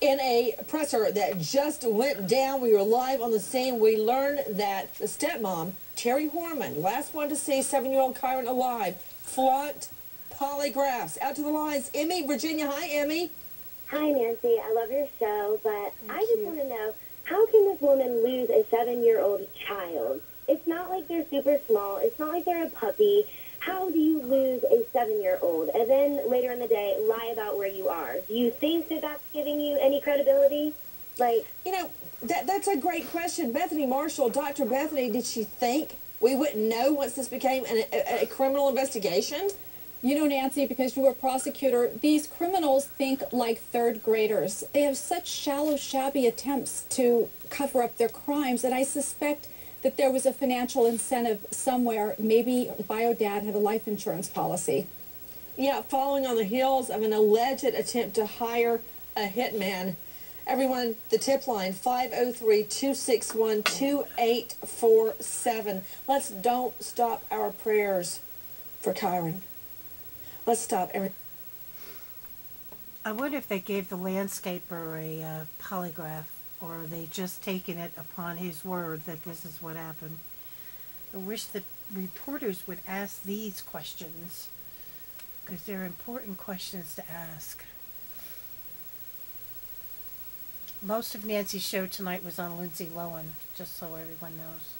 In a presser that just went down, we were live on the scene. We learned that the stepmom, Terri Horman, last one to see seven-year-old Kyron alive, flunked polygraphs. Out to the lines, Emmy, Virginia. Hi, Emmy. Hi, Nancy. I love your show, but I just want to know how can this woman lose a seven-year-old child? It's not like they're super small. It's not like they're a puppy. How do you lose a seven-year-old and then later in the day lie about where you are? Do you think that that's giving you any credibility? Like, You know, that, that's a great question. Bethany Marshall, Dr. Bethany, did she think we wouldn't know once this became an, a, a criminal investigation? You know, Nancy, because you were a prosecutor, these criminals think like third graders. They have such shallow, shabby attempts to cover up their crimes and I suspect that there was a financial incentive somewhere. Maybe BioDad had a life insurance policy. Yeah, following on the heels of an alleged attempt to hire a hitman. Everyone, the tip line 503 261 2847. Let's don't stop our prayers for Kyron. Let's stop every. I wonder if they gave the landscaper a uh, polygraph, or are they just taking it upon his word that this is what happened? I wish the reporters would ask these questions, because they're important questions to ask. Most of Nancy's show tonight was on Lindsay Lohan, just so everyone knows.